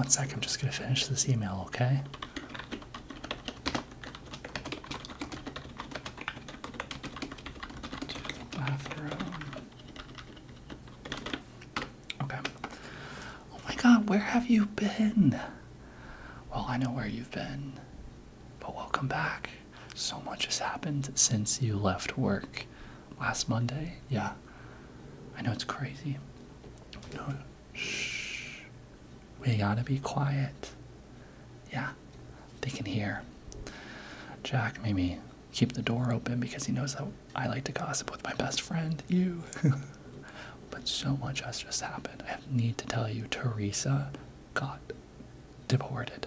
one sec. I'm just gonna finish this email, okay? bathroom. Okay. Oh my god, where have you been? Well, I know where you've been, but welcome back. So much has happened since you left work last Monday. Yeah, I know it's crazy. No, shh. We gotta be quiet. Yeah, they can hear. Jack made me keep the door open because he knows that I like to gossip with my best friend, you. but so much has just happened. I need to tell you, Teresa got deported.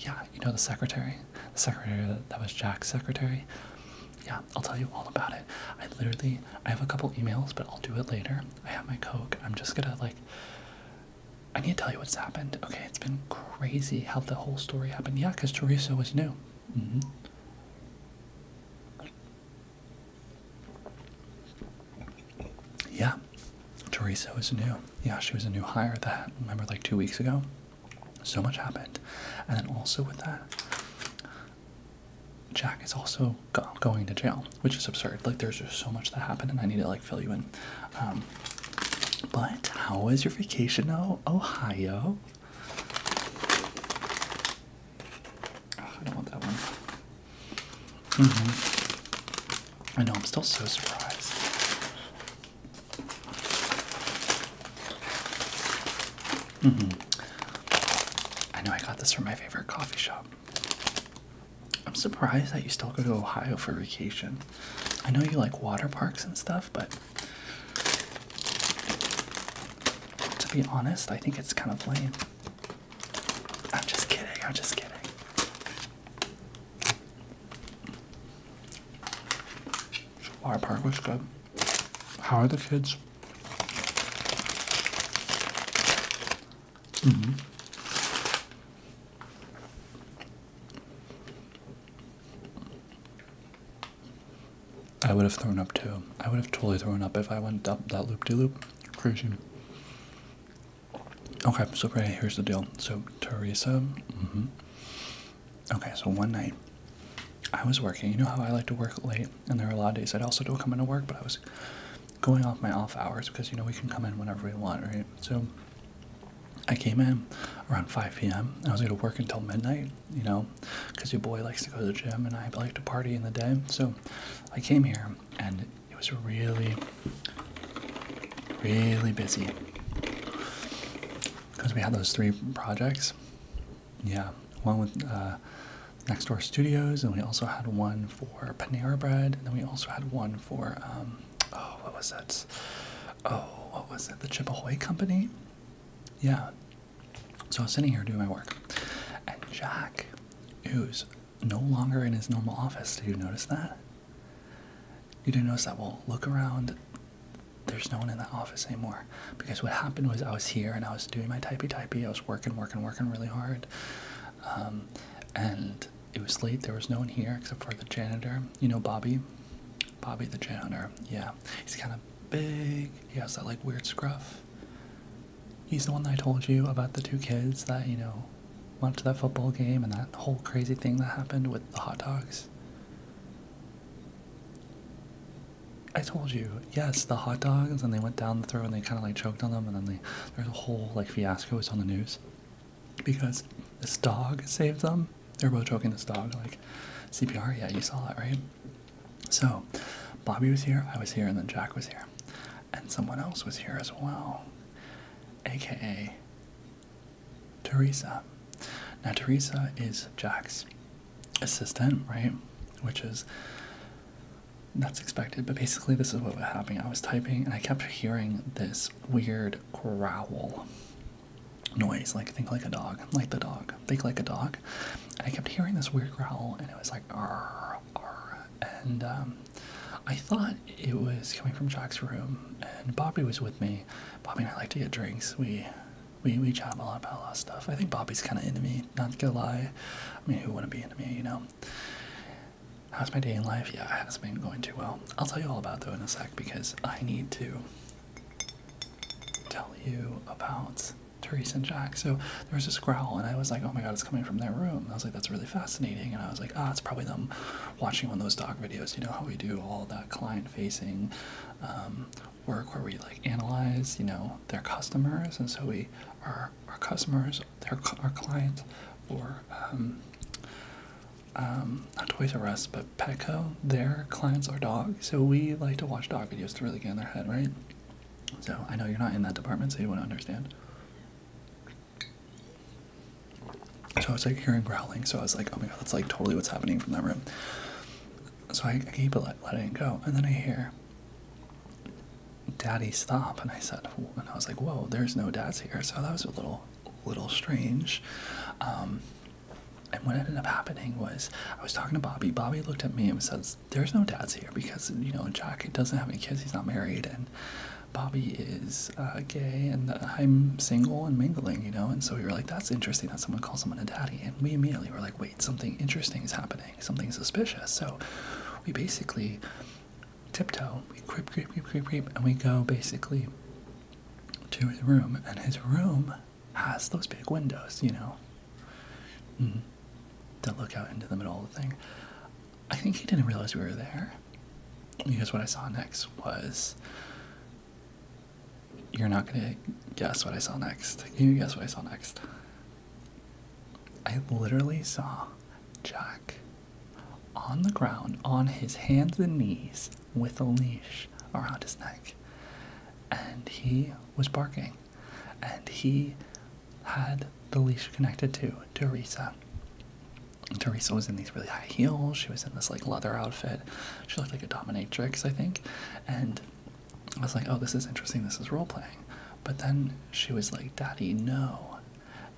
Yeah, you know the secretary? The secretary that, that was Jack's secretary? Yeah, I'll tell you all about it. I literally, I have a couple emails, but I'll do it later. I have my Coke. I'm just gonna, like, I need to tell you what's happened. Okay, it's been crazy how the whole story happened. Yeah, because Teresa was new. hmm Yeah, Teresa was new. Yeah, she was a new hire that, remember, like two weeks ago? So much happened. And then also with that, Jack is also go going to jail, which is absurd. Like, there's just so much that happened, and I need to, like, fill you in. Um, but how was your vacation, oh, Ohio? Oh, I don't want that one. hmm I know, I'm still so surprised. hmm I know I got this from my favorite coffee shop. Surprised that you still go to Ohio for vacation. I know you like water parks and stuff, but to be honest, I think it's kind of lame. I'm just kidding, I'm just kidding. Water park was good. How are the kids? hmm I would have thrown up too. I would have totally thrown up if I went up that loop de loop. Crazy. Okay, so here's the deal. So Teresa, mm-hmm. Okay, so one night I was working. You know how I like to work late, and there are a lot of days I'd also don't come into work, but I was going off my off hours because you know we can come in whenever we want, right? So I came in around 5 p.m. I was going to work until midnight, you know, because your boy likes to go to the gym and I like to party in the day. So I came here and it was really, really busy because we had those three projects. Yeah, one with uh, Next Door Studios, and we also had one for Panera Bread, and then we also had one for, um, oh, what was that? Oh, what was it? The Chip Ahoy Company? Yeah. So I was sitting here doing my work, and Jack, who's no longer in his normal office, did you notice that? You didn't notice that? Well, look around. There's no one in that office anymore. Because what happened was I was here and I was doing my typey typey. I was working, working, working really hard. Um, and it was late. There was no one here except for the janitor. You know Bobby? Bobby the janitor. Yeah. He's kind of big. He has that like weird scruff. He's the one that I told you about the two kids that, you know, went to that football game and that whole crazy thing that happened with the hot dogs. I told you, yes, the hot dogs, and they went down the throat and they kind of like choked on them, and then they, there's a whole like fiasco. It's on the news because this dog saved them. They were both choking this dog, like CPR. Yeah, you saw that, right? So, Bobby was here, I was here, and then Jack was here, and someone else was here as well, aka Teresa. Now, Teresa is Jack's assistant, right? Which is that's expected, but basically, this is what was happening. I was typing and I kept hearing this weird growl noise, like think like a dog, like the dog, think like a dog. And I kept hearing this weird growl, and it was like, arr, arr. and um, I thought it was coming from Jack's room, and Bobby was with me. Bobby and I like to get drinks. We we we chat a lot about a lot of stuff. I think Bobby's kind of into me, not gonna lie. I mean, who wouldn't be into me, you know? How's my day in life? Yeah, it hasn't been going too well. I'll tell you all about though in a sec because I need to tell you about Teresa and Jack. So there was this growl, and I was like, oh my god, it's coming from their room. I was like, that's really fascinating. And I was like, ah, it's probably them watching one of those dog videos. You know how we do all that client facing um, work where we like analyze, you know, their customers. And so we, our, our customers, their, our client or um, um, not Toys R Us, but Petco, their clients are dogs. So we like to watch dog videos to really get in their head, right? So I know you're not in that department, so you wouldn't understand. So I was like hearing growling, so I was like, oh my god, that's like totally what's happening from that room. So I, I keep let, letting it go, and then I hear Daddy stop, and I said, and I was like, whoa, there's no dads here. So that was a little, little strange. Um, and what ended up happening was I was talking to Bobby. Bobby looked at me and says, "There's no dads here because you know Jack doesn't have any kids. He's not married, and Bobby is uh, gay, and I'm single and mingling. You know." And so we were like, "That's interesting that someone calls someone a daddy." And we immediately were like, "Wait, something interesting is happening. Something suspicious." So we basically tiptoe. We creep, creep, creep, creep, creep, and we go basically to his room, and his room has those big windows. You know. Mm-hmm to look out into the middle of the thing. I think he didn't realize we were there because what I saw next was. You're not gonna guess what I saw next. Can you guess what I saw next? I literally saw Jack on the ground on his hands and knees with a leash around his neck. And he was barking. And he had the leash connected to Teresa. Teresa was in these really high heels. She was in this like leather outfit. She looked like a dominatrix, I think. And I was like, oh, this is interesting. This is role playing. But then she was like, Daddy, no.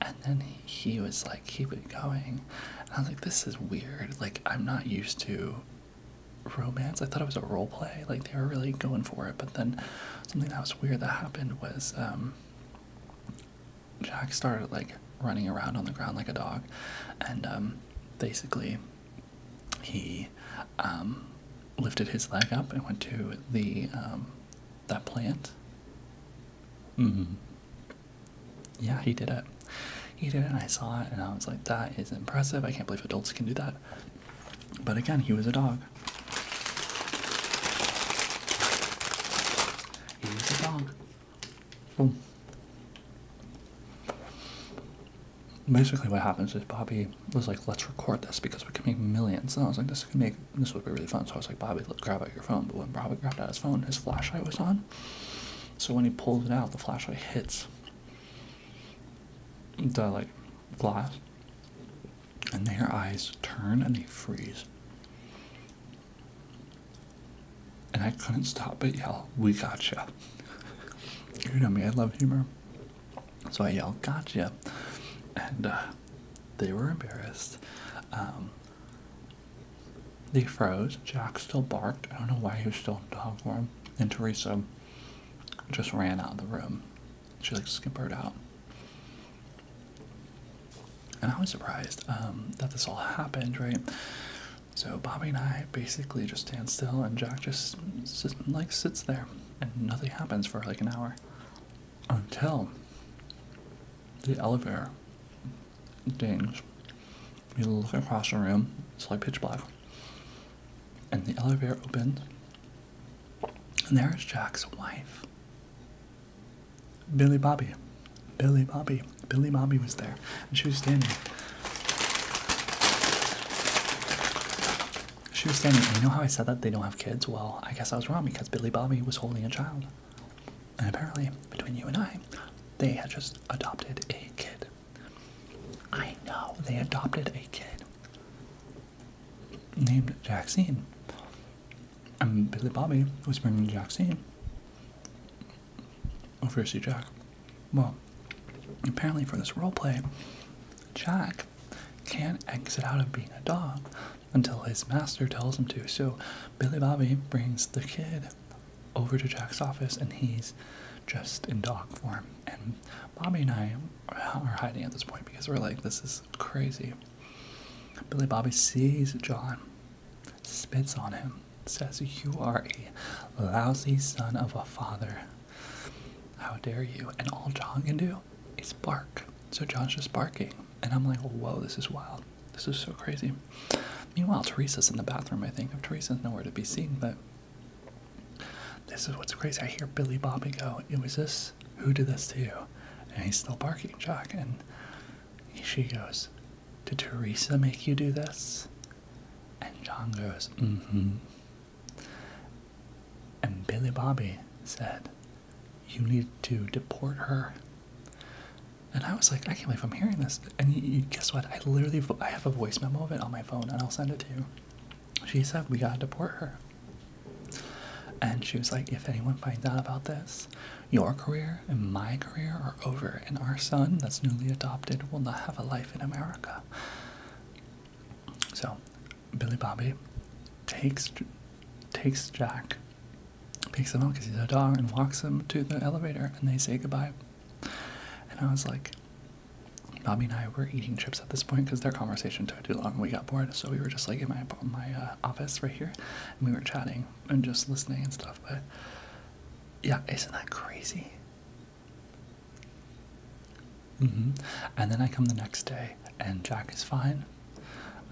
And then he was like, keep it going. And I was like, this is weird. Like, I'm not used to romance. I thought it was a role play. Like, they were really going for it. But then something that was weird that happened was um, Jack started like running around on the ground like a dog. And um, basically, he um, lifted his leg up and went to the um, that plant. Mm-hmm. Yeah, he did it. He did it, and I saw it, and I was like, "That is impressive. I can't believe adults can do that." But again, he was a dog. He was a dog. Boom. Basically what happens is Bobby was like, let's record this because we can make millions. And I was like, this can make this would be really fun. So I was like, Bobby, let's grab out your phone. But when Bobby grabbed out his phone, his flashlight was on. So when he pulled it out, the flashlight hits the like glass. And their eyes turn and they freeze. And I couldn't stop but yell, We gotcha. you know me, I love humor. So I yelled, Gotcha and uh, they were embarrassed. Um, they froze. Jack still barked. I don't know why he was still in dog form. And Teresa just ran out of the room. She like skimpered out. And I was surprised um, that this all happened, right? So Bobby and I basically just stand still, and Jack just like sits there, and nothing happens for like an hour until the elevator dings. You look across the room, it's like pitch black. And the elevator opens, and there's Jack's wife. Billy Bobby. Billy Bobby. Billy Bobby was there. And she was standing. She was standing. And you know how I said that they don't have kids? Well, I guess I was wrong because Billy Bobby was holding a child. And apparently, between you and I, they had just adopted a kid. Know, they adopted a kid named Jackson. And Billy Bobby was bringing Jackson over to Jack. Well, apparently for this role play, Jack can't exit out of being a dog until his master tells him to. So Billy Bobby brings the kid over to Jack's office and he's just in dog form. And Bobby and I are hiding at this point because we're like, this is crazy. Billy Bobby sees John, spits on him, says, You are a lousy son of a father. How dare you? And all John can do is bark. So John's just barking. And I'm like, whoa, this is wild. This is so crazy. Meanwhile, Teresa's in the bathroom, I think. Teresa's nowhere to be seen, but this is what's crazy. I hear Billy Bobby go, It was this? Who did this to you? And he's still barking, Jack. And she goes, Did Teresa make you do this? And John goes, Mm hmm. And Billy Bobby said, You need to deport her. And I was like, I can't believe I'm hearing this. And you, you, guess what? I literally, I have a voice memo of it on my phone, and I'll send it to you. She said, We gotta deport her. And she was like, If anyone finds out about this, your career and my career are over, and our son that's newly adopted will not have a life in America. So, Billy Bobby takes takes Jack, picks him up because he's a dog, and walks him to the elevator, and they say goodbye. And I was like, Bobby and I were eating chips at this point because their conversation took too long. and We got bored, so we were just like in my my uh, office right here, and we were chatting and just listening and stuff. But yeah, isn't that crazy? Mm-hmm. And then I come the next day, and Jack is fine,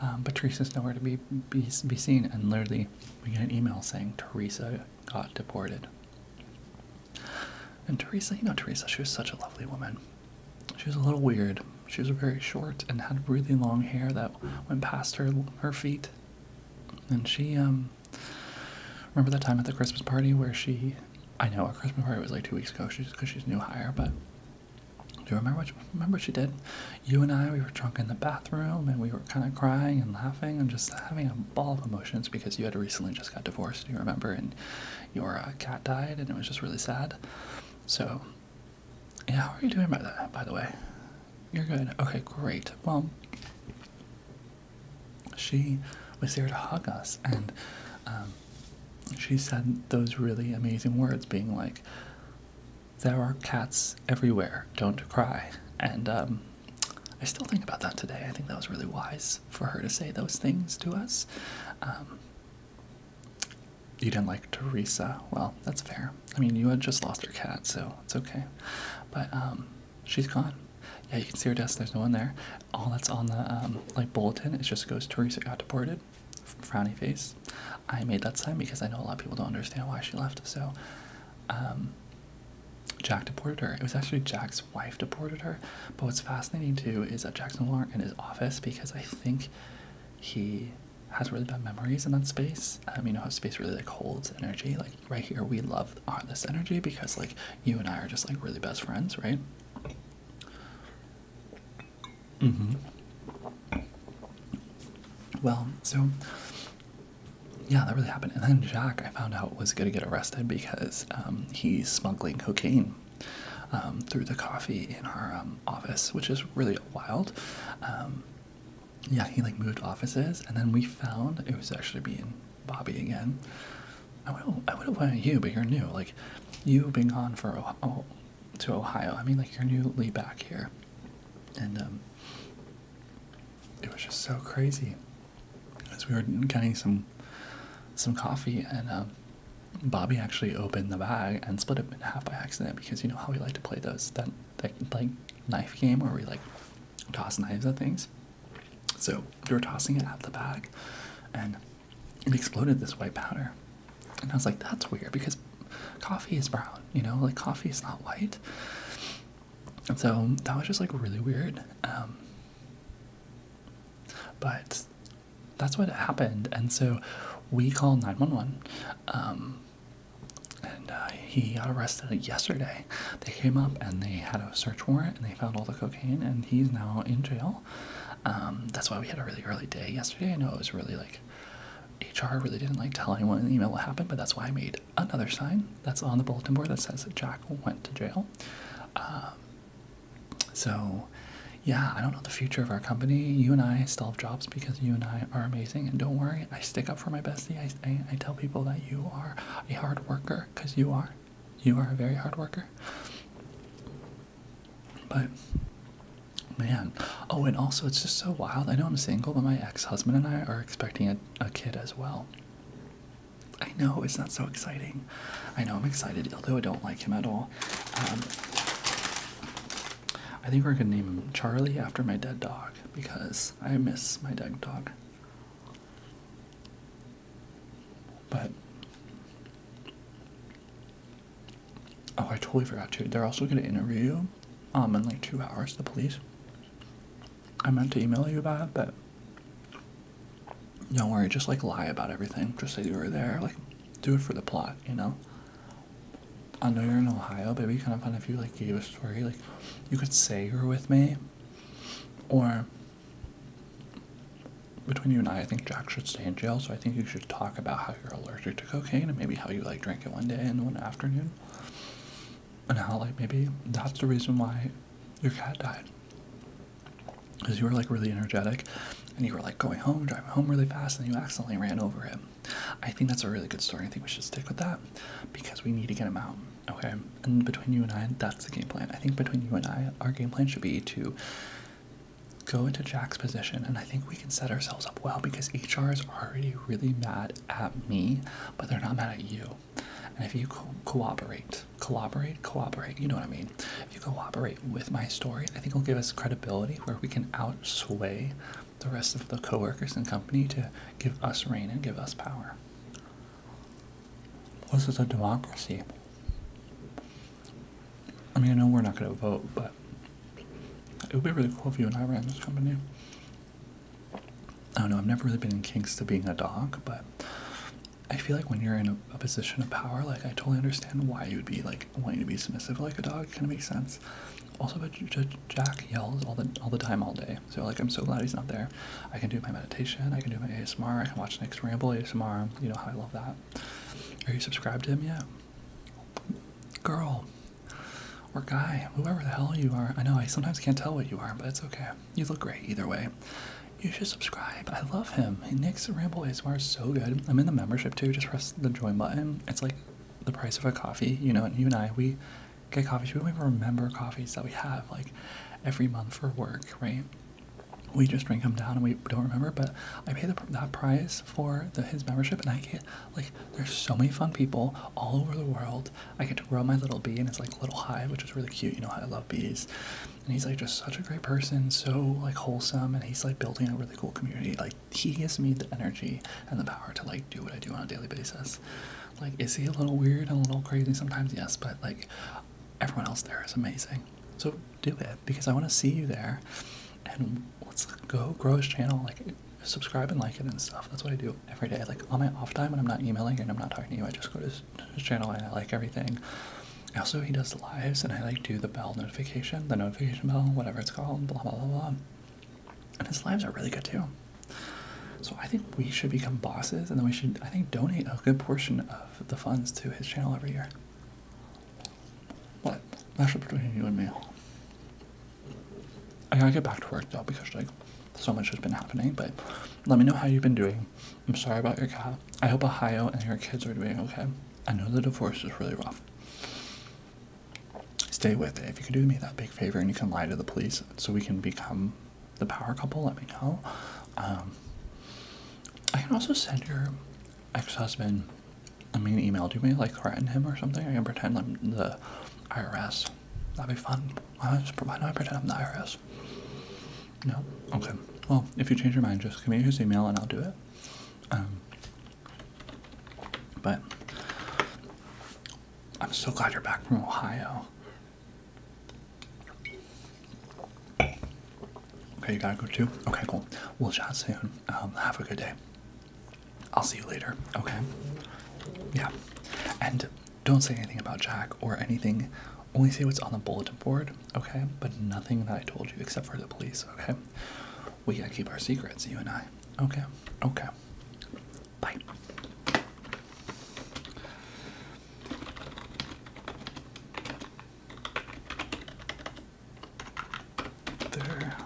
um, but Teresa's nowhere to be, be be seen. And literally, we get an email saying Teresa got deported. And Teresa, you know Teresa, she was such a lovely woman. She was a little weird. She was very short and had really long hair that went past her her feet. And she um remember that time at the Christmas party where she I know our Christmas party was like two weeks ago. She's because she's new hire, but do you remember what remember what she did? You and I we were drunk in the bathroom and we were kind of crying and laughing and just having a ball of emotions because you had recently just got divorced. Do you remember? And your uh, cat died and it was just really sad. So yeah, how are you doing by that? By the way, you're good. Okay, great. Well, she was there to hug us and. Um, she said those really amazing words, being like, There are cats everywhere, don't cry. And um, I still think about that today. I think that was really wise for her to say those things to us. Um, you didn't like Teresa. Well, that's fair. I mean, you had just lost your cat, so it's okay. But um, she's gone. Yeah, you can see her desk. There's no one there. All that's on the um, like bulletin is just goes Teresa got deported frowny face. I made that sign because I know a lot of people don't understand why she left. So, um, Jack deported her. It was actually Jack's wife deported her. But what's fascinating too is that Jack's no longer in his office because I think he has really bad memories in that space. Um, you know how space really like holds energy. Like right here, we love our, this energy because like you and I are just like really best friends, right? Mm-hmm. Well, so yeah, that really happened. And then Jack, I found out, was going to get arrested because um, he's smuggling cocaine um, through the coffee in our um, office, which is really wild. Um, yeah, he like moved offices, and then we found it was actually being Bobby again. I would I would have went you, but you're new. Like you've been gone for oh, to Ohio. I mean, like you're newly back here, and um, it was just so crazy as we were getting some some coffee, and um, Bobby actually opened the bag and split it in half by accident because you know how we like to play those that, that like knife game where we like toss knives at things. So we were tossing it out the bag, and it exploded this white powder. And I was like, that's weird because coffee is brown, you know, like coffee is not white. So that was just like really weird. Um, but that's what happened. And so we called 911. Um, and uh, he got arrested yesterday. They came up and they had a search warrant and they found all the cocaine, and he's now in jail. Um, that's why we had a really early day yesterday. I know it was really like HR really didn't like tell anyone in the email what happened, but that's why I made another sign that's on the bulletin board that says Jack went to jail. Um, so yeah, I don't know the future of our company. You and I still have jobs because you and I are amazing. And don't worry, I stick up for my bestie. I, I, I tell people that you are a hard worker because you are. You are a very hard worker. But, man. Oh, and also, it's just so wild. I know I'm single, but my ex husband and I are expecting a, a kid as well. I know, it's not so exciting. I know I'm excited, although I don't like him at all. Um, I think we're gonna name him Charlie after my dead dog because I miss my dead dog. But oh, I totally forgot to. They're also gonna interview you um in like two hours. The police. I meant to email you about it, but don't worry. Just like lie about everything. Just say you were there. Like do it for the plot, you know. I know you're in Ohio, but it'd be kind of fun if you like gave a story. Like you could say you're with me, or between you and I, I think Jack should stay in jail. So I think you should talk about how you're allergic to cocaine and maybe how you like drank it one day and one afternoon, and how like maybe that's the reason why your cat died. Because you were like really energetic, and you were like going home, driving home really fast, and you accidentally ran over him. I think that's a really good story. I think we should stick with that because we need to get him out. Okay, and between you and I, that's the game plan. I think between you and I, our game plan should be to go into Jack's position, and I think we can set ourselves up well because HR is already really mad at me, but they're not mad at you. And if you co cooperate, collaborate, cooperate, you know what I mean? If you cooperate with my story, I think it'll give us credibility where we can outsway the rest of the coworkers and company to give us reign and give us power. This is a democracy. I mean, I know we're not going to vote, but it would be really cool if you and I ran this company. I don't know, I've never really been in kinks to being a dog, but I feel like when you're in a, a position of power, like, I totally understand why you would be, like, wanting to be submissive like a dog. Kind of makes sense. Also, but Jack yells all the all the time, all day. So like, I'm so glad he's not there. I can do my meditation. I can do my ASMR. I can watch Nick's Ramble ASMR. You know how I love that. Are you subscribed to him yet? Girl, or guy, whoever the hell you are. I know I sometimes can't tell what you are, but it's okay. You look great either way. You should subscribe. I love him. Nick's Ramble ASMR is so good. I'm in the membership too. Just press the join button. It's like the price of a coffee, you know. And you and I, we get coffees. We don't even remember coffees that we have like every month for work, right? We just drink them down and we don't remember. But I pay the, that price for the, his membership, and I get like there's so many fun people all over the world. I get to grow my little bee, and it's like little hive, which is really cute. You know how I love bees, and he's like just such a great person, so like wholesome, and he's like building a really cool community. Like he gives me the energy and the power to like do what I do on a daily basis. Like, is he a little weird and a little crazy sometimes? Yes, but like everyone else there is amazing. So do it because I want to see you there, and let's go grow his channel. Like subscribe and like it and stuff. That's what I do every day. Like on my off time when I'm not emailing and I'm not talking to you, I just go to his, his channel and I like everything. Also, he does lives and I like do the bell notification, the notification bell, whatever it's called, blah blah blah blah. And his lives are really good too. So I think we should become bosses, and then we should, I think, donate a good portion of the funds to his channel every year. What? That's between you and me. I gotta get back to work though because like so much has been happening. But let me know how you've been doing. I'm sorry about your cat. I hope Ohio and your kids are doing okay. I know the divorce is really rough. Stay with it. If you could do me that big favor and you can lie to the police so we can become the power couple, let me know. Um, I can also send your ex-husband I mean email. Do you mean like threaten him or something? I can pretend I'm the IRS. That'd be fun. Why I, just, why I pretend I'm the IRS? No? Okay. Well, if you change your mind, just give me his email and I'll do it. Um, but I'm so glad you're back from Ohio. Okay, you gotta go too? Okay, cool. We'll chat soon. Um, have a good day. I'll see you later. Okay? Yeah. And don't say anything about Jack or anything. Only say what's on the bulletin board, okay? But nothing that I told you except for the police, okay? We gotta keep our secrets, you and I. Okay? Okay. Bye. There.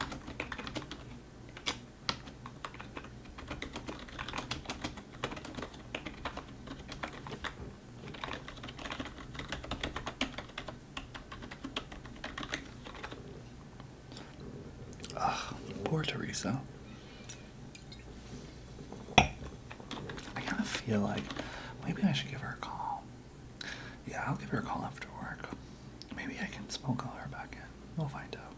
Ugh, poor Teresa. I kind of feel like maybe I should give her a call. Yeah, I'll give her a call after work. Maybe I can smoke her back in. We'll find out.